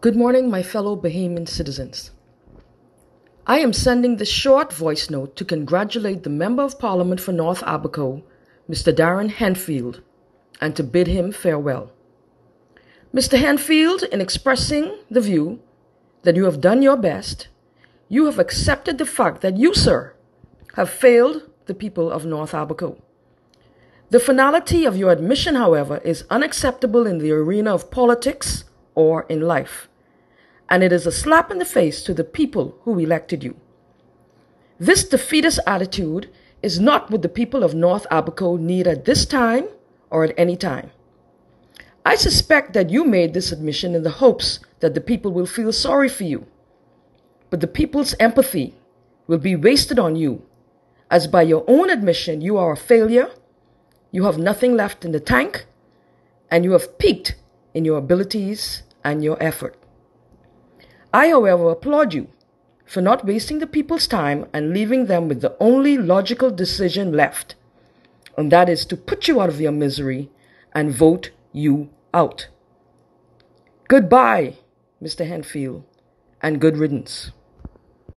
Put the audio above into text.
Good morning, my fellow Bahamian citizens. I am sending this short voice note to congratulate the Member of Parliament for North Abaco, Mr. Darren Henfield, and to bid him farewell. Mr. Henfield, in expressing the view that you have done your best, you have accepted the fact that you, sir, have failed the people of North Abaco. The finality of your admission, however, is unacceptable in the arena of politics or in life, and it is a slap in the face to the people who elected you. This defeatist attitude is not what the people of North Abaco need at this time or at any time. I suspect that you made this admission in the hopes that the people will feel sorry for you. But the people's empathy will be wasted on you, as by your own admission, you are a failure, you have nothing left in the tank, and you have peaked in your abilities and your effort. I, however, applaud you for not wasting the people's time and leaving them with the only logical decision left, and that is to put you out of your misery and vote you out. Goodbye, Mr. Henfield, and good riddance.